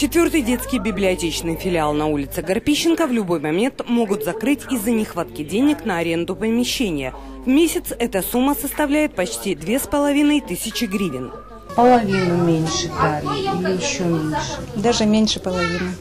Четвертый детский библиотечный филиал на улице Горпищенко в любой момент могут закрыть из-за нехватки денег на аренду помещения. В месяц эта сумма составляет почти две с половиной тысячи гривен. Половину меньше дали или еще меньше? Даже меньше половины.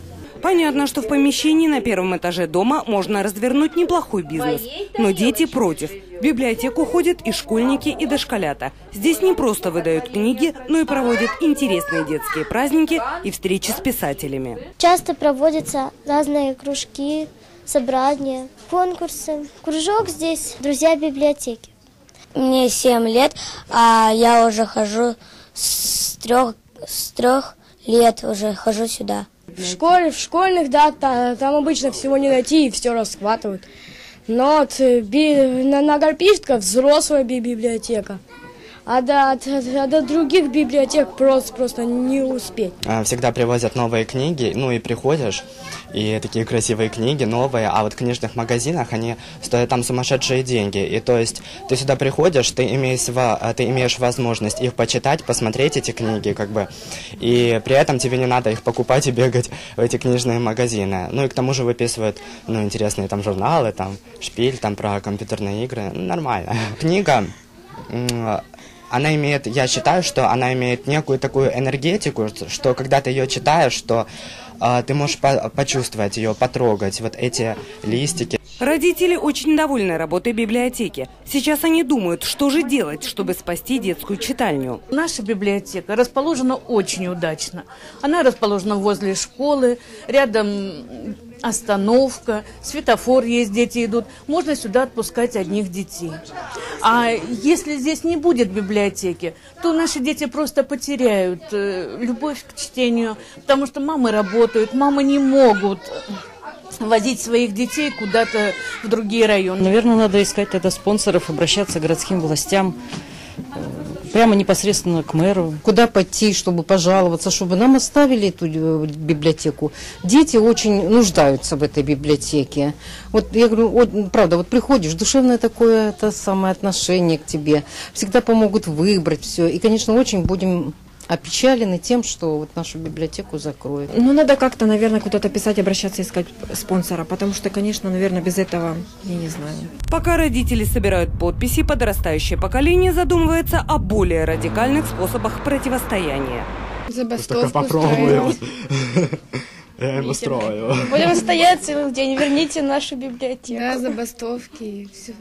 Понятно, что в помещении на первом этаже дома можно развернуть неплохой бизнес. Но дети против. В библиотеку ходят и школьники, и дошколята. Здесь не просто выдают книги, но и проводят интересные детские праздники и встречи с писателями. Часто проводятся разные кружки, собрания, конкурсы. Кружок здесь «Друзья библиотеки». Мне 7 лет, а я уже хожу с трех, с трех лет уже хожу сюда. В школе, в школьных, да, та- там обычно всего не найти и все расхватывают. Но вот, э, би- на, на Горпишко взрослая би- библиотека. А до, а до других библиотек просто, просто не успеть. А, Всегда привозят новые книги, ну и приходишь, и такие красивые книги, новые, а вот в книжных магазинах они стоят там сумасшедшие деньги. И то есть ты сюда приходишь, ты имеешь, а, ты имеешь возможность их почитать, посмотреть эти книги, как бы, и при этом тебе не надо их покупать и бегать в эти книжные магазины. Ну и к тому же выписывают, ну, интересные там журналы, там, шпиль, там про компьютерные игры, нормально. Книга, она имеет, я считаю, что она имеет некую такую энергетику, что когда ты ее читаешь, что а, ты можешь по- почувствовать ее, потрогать, вот эти листики. Родители очень довольны работой библиотеки. Сейчас они думают, что же делать, чтобы спасти детскую читальню. Наша библиотека расположена очень удачно. Она расположена возле школы, рядом остановка, светофор есть, дети идут. Можно сюда отпускать одних детей. А если здесь не будет библиотеки, то наши дети просто потеряют э, любовь к чтению, потому что мамы работают, мамы не могут возить своих детей куда-то в другие районы. Наверное, надо искать тогда спонсоров, обращаться к городским властям, э, прямо непосредственно к мэру. Куда пойти, чтобы пожаловаться, чтобы нам оставили эту э, библиотеку? Дети очень нуждаются в этой библиотеке. Вот я говорю, вот, правда, вот приходишь, душевное такое это самое отношение к тебе, всегда помогут выбрать все. И, конечно, очень будем опечалены тем, что вот нашу библиотеку закроют. Ну, надо как-то, наверное, куда-то писать, обращаться, искать спонсора, потому что, конечно, наверное, без этого, я не знаю. Пока родители собирают подписи, подрастающее поколение задумывается о более радикальных способах противостояния. Забастовку устроим. Я им устрою. Будем стоять целый день, верните нашу библиотеку. Да, забастовки и все.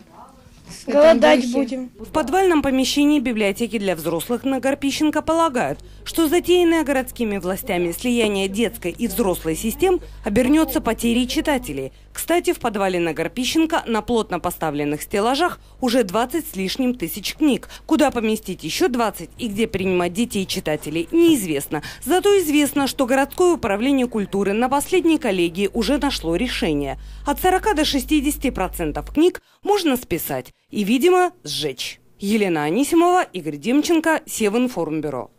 Голодать будем. В подвальном помещении библиотеки для взрослых на Горпищенко полагают, что затеянное городскими властями слияние детской и взрослой систем обернется потерей читателей. Кстати, в подвале на Горпищенко на плотно поставленных стеллажах уже 20 с лишним тысяч книг. Куда поместить еще 20 и где принимать детей читателей, неизвестно. Зато известно, что городское управление культуры на последней коллегии уже нашло решение. От 40 до 60% книг можно списать и, видимо, сжечь. Елена Анисимова, Игорь Демченко, Севинформбюро.